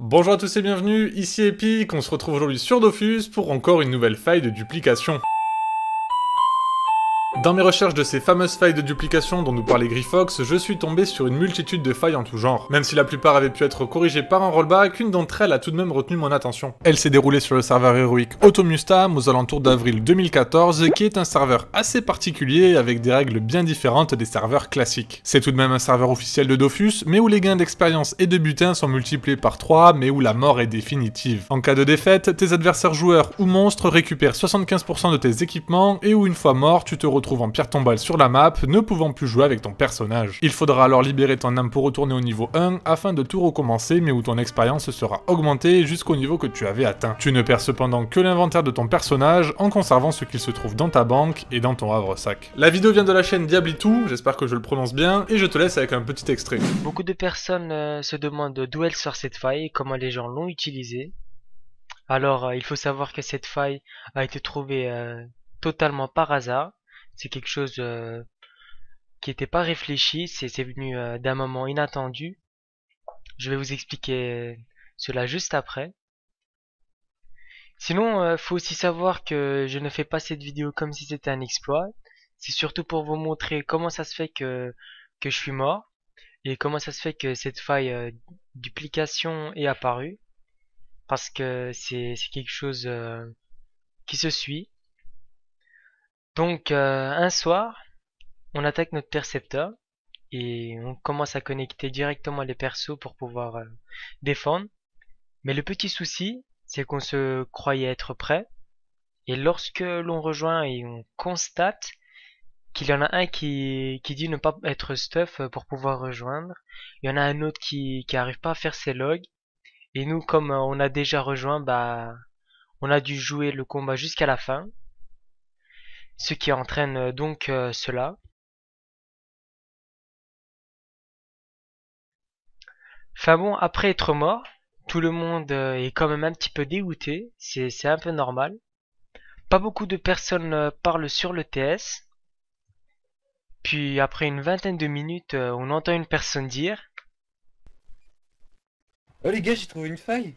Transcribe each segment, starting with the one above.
Bonjour à tous et bienvenue, ici Epic, on se retrouve aujourd'hui sur Dofus pour encore une nouvelle faille de duplication. Dans mes recherches de ces fameuses failles de duplication dont nous parlait Grifox, je suis tombé sur une multitude de failles en tout genre. Même si la plupart avaient pu être corrigées par un rollback, une d'entre elles a tout de même retenu mon attention. Elle s'est déroulée sur le serveur héroïque Automustam aux alentours d'avril 2014, qui est un serveur assez particulier avec des règles bien différentes des serveurs classiques. C'est tout de même un serveur officiel de Dofus, mais où les gains d'expérience et de butin sont multipliés par 3, mais où la mort est définitive. En cas de défaite, tes adversaires joueurs ou monstres récupèrent 75% de tes équipements, et où une fois mort, tu te retrouves trouve en pierre tombale sur la map, ne pouvant plus jouer avec ton personnage. Il faudra alors libérer ton âme pour retourner au niveau 1 afin de tout recommencer mais où ton expérience sera augmentée jusqu'au niveau que tu avais atteint. Tu ne perds cependant que l'inventaire de ton personnage en conservant ce qu'il se trouve dans ta banque et dans ton havre-sac. La vidéo vient de la chaîne Diablitou, j'espère que je le prononce bien, et je te laisse avec un petit extrait. Beaucoup de personnes euh, se demandent d'où elle sort cette faille et comment les gens l'ont utilisée. Alors, euh, il faut savoir que cette faille a été trouvée euh, totalement par hasard c'est quelque chose euh, qui n'était pas réfléchi, c'est venu euh, d'un moment inattendu. Je vais vous expliquer cela juste après. Sinon, euh, faut aussi savoir que je ne fais pas cette vidéo comme si c'était un exploit. C'est surtout pour vous montrer comment ça se fait que, que je suis mort et comment ça se fait que cette faille duplication est apparue. Parce que c'est quelque chose qui se suit. Donc euh, un soir, on attaque notre percepteur et on commence à connecter directement les persos pour pouvoir euh, défendre. Mais le petit souci, c'est qu'on se croyait être prêt. Et lorsque l'on rejoint et on constate qu'il y en a un qui, qui dit ne pas être stuff pour pouvoir rejoindre, il y en a un autre qui, qui pas à faire ses logs. Et nous comme on a déjà rejoint, bah on a dû jouer le combat jusqu'à la fin ce qui entraîne euh, donc euh, cela. Enfin bon, après être mort, tout le monde euh, est quand même un petit peu dégoûté, c'est un peu normal. Pas beaucoup de personnes parlent sur le TS. Puis après une vingtaine de minutes, on entend une personne dire Oh les gars, j'ai trouvé une faille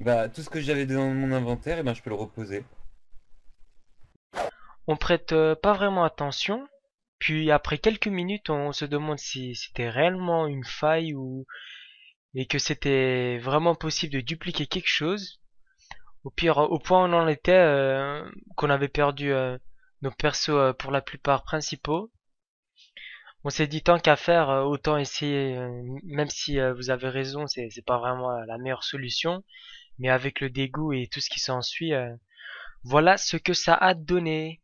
bah, tout ce que j'avais dans mon inventaire, et eh ben, je peux le reposer. On prête euh, pas vraiment attention, puis après quelques minutes, on se demande si c'était réellement une faille ou et que c'était vraiment possible de dupliquer quelque chose. Au pire, au point où on en était, euh, qu'on avait perdu euh, nos persos pour la plupart principaux. On s'est dit tant qu'à faire, autant essayer, même si vous avez raison, c'est pas vraiment la meilleure solution mais avec le dégoût et tout ce qui s'ensuit, voilà ce que ça a donné.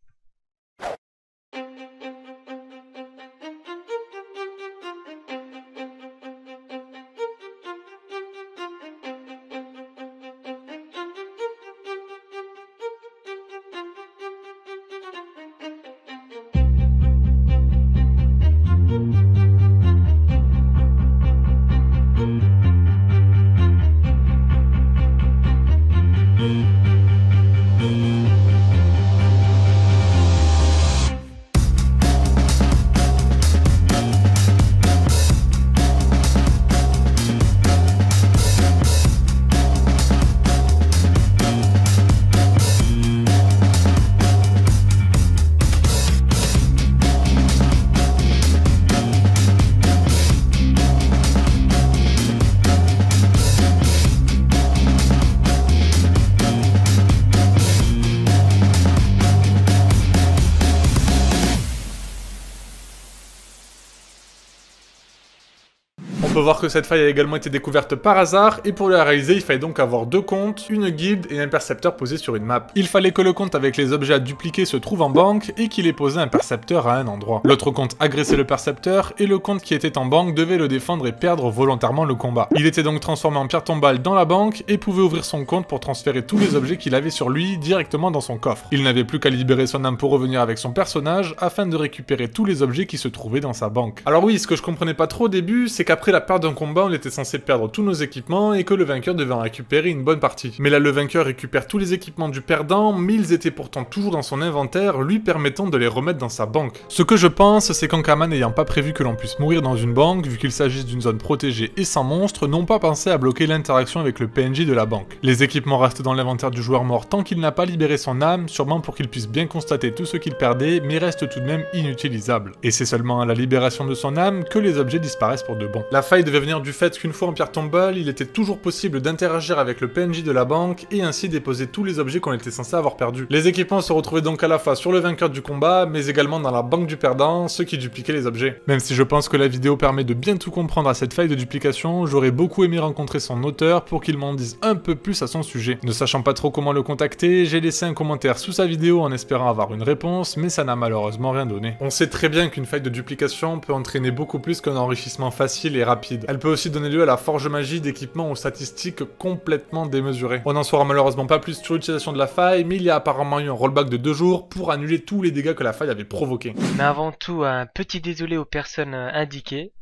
Peut voir que cette faille a également été découverte par hasard, et pour la réaliser, il fallait donc avoir deux comptes, une guilde et un percepteur posé sur une map. Il fallait que le compte avec les objets à dupliquer se trouve en banque, et qu'il ait posé un percepteur à un endroit. L'autre compte agressait le percepteur, et le compte qui était en banque devait le défendre et perdre volontairement le combat. Il était donc transformé en pierre tombale dans la banque, et pouvait ouvrir son compte pour transférer tous les objets qu'il avait sur lui directement dans son coffre. Il n'avait plus qu'à libérer son âme pour revenir avec son personnage, afin de récupérer tous les objets qui se trouvaient dans sa banque. Alors oui, ce que je comprenais pas trop au début, c'est qu'après la perte d'un combat, on était censé perdre tous nos équipements et que le vainqueur devait en récupérer une bonne partie. Mais là, le vainqueur récupère tous les équipements du perdant, mais ils étaient pourtant toujours dans son inventaire, lui permettant de les remettre dans sa banque. Ce que je pense, c'est qu'Ankama n'ayant pas prévu que l'on puisse mourir dans une banque, vu qu'il s'agisse d'une zone protégée et sans monstre, n'ont pas pensé à bloquer l'interaction avec le PNJ de la banque. Les équipements restent dans l'inventaire du joueur mort tant qu'il n'a pas libéré son âme, sûrement pour qu'il puisse bien constater tout ce qu'il perdait, mais reste tout de même inutilisable. Et c'est seulement à la libération de son âme que les objets disparaissent pour de bon. Faille devait venir du fait qu'une fois en pierre tombale, il était toujours possible d'interagir avec le PNJ de la banque et ainsi déposer tous les objets qu'on était censé avoir perdus. Les équipements se retrouvaient donc à la fois sur le vainqueur du combat, mais également dans la banque du perdant, ce qui dupliquait les objets. Même si je pense que la vidéo permet de bien tout comprendre à cette faille de duplication, j'aurais beaucoup aimé rencontrer son auteur pour qu'il m'en dise un peu plus à son sujet. Ne sachant pas trop comment le contacter, j'ai laissé un commentaire sous sa vidéo en espérant avoir une réponse, mais ça n'a malheureusement rien donné. On sait très bien qu'une faille de duplication peut entraîner beaucoup plus qu'un enrichissement facile et rapide. Elle peut aussi donner lieu à la forge magie d'équipements aux statistiques complètement démesurées. On n'en saura malheureusement pas plus sur l'utilisation de la faille, mais il y a apparemment eu un rollback de deux jours pour annuler tous les dégâts que la faille avait provoqués. Mais avant tout, un petit désolé aux personnes euh, indiquées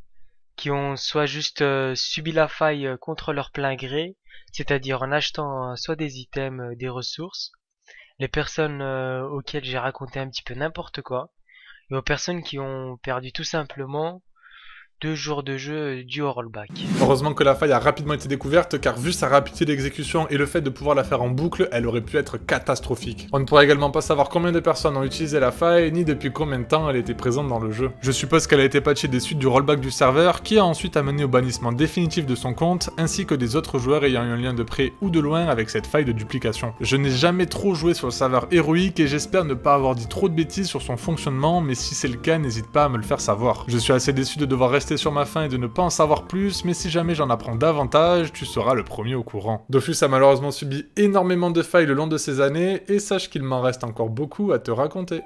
qui ont soit juste euh, subi la faille euh, contre leur plein gré, c'est-à-dire en achetant soit des items, des ressources, les personnes auxquelles j'ai raconté un petit peu n'importe quoi, et aux personnes qui ont perdu tout simplement deux jours de jeu du rollback. Heureusement que la faille a rapidement été découverte car vu sa rapidité d'exécution et le fait de pouvoir la faire en boucle, elle aurait pu être catastrophique. On ne pourrait également pas savoir combien de personnes ont utilisé la faille ni depuis combien de temps elle était présente dans le jeu. Je suppose qu'elle a été patchée des suites du rollback du serveur qui a ensuite amené au bannissement définitif de son compte ainsi que des autres joueurs ayant eu un lien de près ou de loin avec cette faille de duplication. Je n'ai jamais trop joué sur le serveur héroïque et j'espère ne pas avoir dit trop de bêtises sur son fonctionnement mais si c'est le cas n'hésite pas à me le faire savoir. Je suis assez déçu de devoir sur ma faim et de ne pas en savoir plus, mais si jamais j'en apprends davantage, tu seras le premier au courant. Dofus a malheureusement subi énormément de failles le long de ces années, et sache qu'il m'en reste encore beaucoup à te raconter.